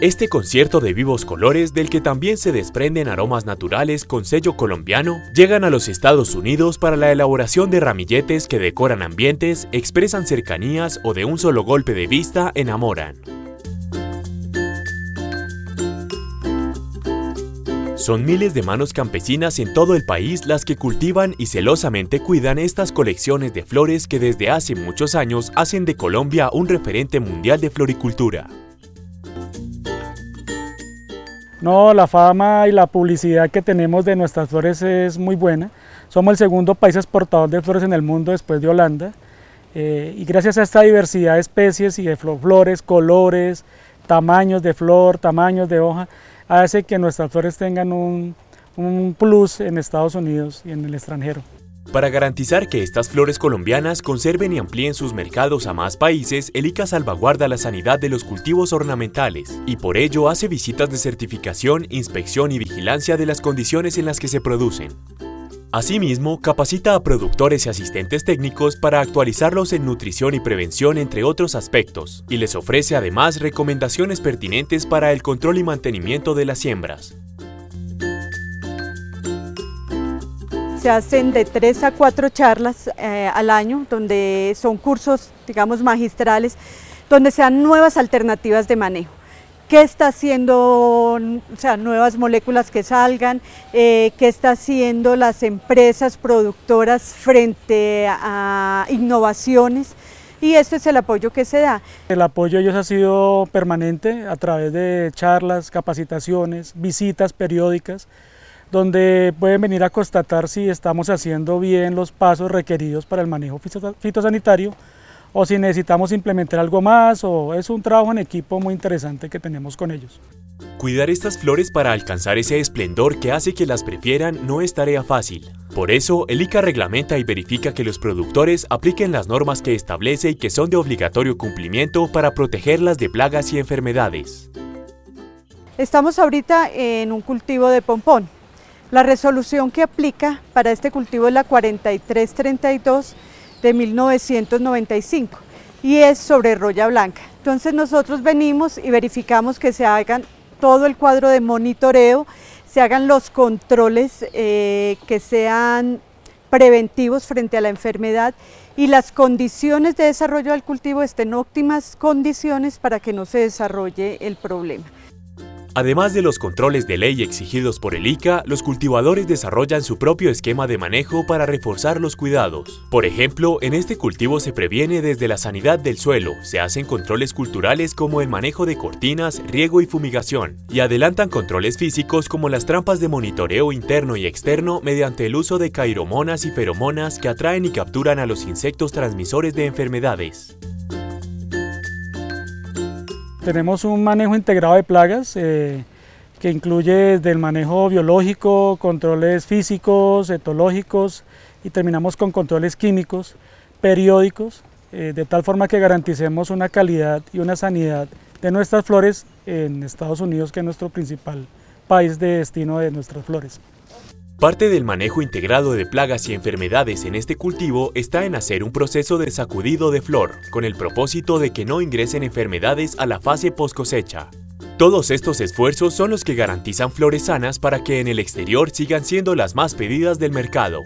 Este concierto de vivos colores, del que también se desprenden aromas naturales con sello colombiano, llegan a los Estados Unidos para la elaboración de ramilletes que decoran ambientes, expresan cercanías o de un solo golpe de vista enamoran. Son miles de manos campesinas en todo el país las que cultivan y celosamente cuidan estas colecciones de flores que desde hace muchos años hacen de Colombia un referente mundial de floricultura. No, la fama y la publicidad que tenemos de nuestras flores es muy buena. Somos el segundo país exportador de flores en el mundo después de Holanda. Eh, y gracias a esta diversidad de especies y de flores, colores, tamaños de flor, tamaños de hoja, hace que nuestras flores tengan un, un plus en Estados Unidos y en el extranjero. Para garantizar que estas flores colombianas conserven y amplíen sus mercados a más países, el ICA salvaguarda la sanidad de los cultivos ornamentales y por ello hace visitas de certificación, inspección y vigilancia de las condiciones en las que se producen. Asimismo, capacita a productores y asistentes técnicos para actualizarlos en nutrición y prevención entre otros aspectos, y les ofrece además recomendaciones pertinentes para el control y mantenimiento de las siembras. Se hacen de tres a cuatro charlas eh, al año, donde son cursos, digamos, magistrales, donde se dan nuevas alternativas de manejo. ¿Qué está haciendo, o sea, nuevas moléculas que salgan? Eh, ¿Qué está haciendo las empresas productoras frente a innovaciones? y este es el apoyo que se da. El apoyo ellos ha sido permanente a través de charlas, capacitaciones, visitas periódicas, donde pueden venir a constatar si estamos haciendo bien los pasos requeridos para el manejo fitosanitario o si necesitamos implementar algo más o es un trabajo en equipo muy interesante que tenemos con ellos. Cuidar estas flores para alcanzar ese esplendor que hace que las prefieran no es tarea fácil. Por eso, el ICA reglamenta y verifica que los productores apliquen las normas que establece y que son de obligatorio cumplimiento para protegerlas de plagas y enfermedades. Estamos ahorita en un cultivo de pompón. La resolución que aplica para este cultivo es la 4332 de 1995 y es sobre roya blanca. Entonces nosotros venimos y verificamos que se hagan todo el cuadro de monitoreo, se hagan los controles eh, que sean preventivos frente a la enfermedad y las condiciones de desarrollo del cultivo estén óptimas condiciones para que no se desarrolle el problema. Además de los controles de ley exigidos por el ICA, los cultivadores desarrollan su propio esquema de manejo para reforzar los cuidados. Por ejemplo, en este cultivo se previene desde la sanidad del suelo, se hacen controles culturales como el manejo de cortinas, riego y fumigación, y adelantan controles físicos como las trampas de monitoreo interno y externo mediante el uso de cairomonas y feromonas que atraen y capturan a los insectos transmisores de enfermedades. Tenemos un manejo integrado de plagas eh, que incluye desde el manejo biológico, controles físicos, etológicos y terminamos con controles químicos periódicos, eh, de tal forma que garanticemos una calidad y una sanidad de nuestras flores en Estados Unidos, que es nuestro principal país de destino de nuestras flores. Parte del manejo integrado de plagas y enfermedades en este cultivo está en hacer un proceso de sacudido de flor, con el propósito de que no ingresen enfermedades a la fase post cosecha. Todos estos esfuerzos son los que garantizan flores sanas para que en el exterior sigan siendo las más pedidas del mercado.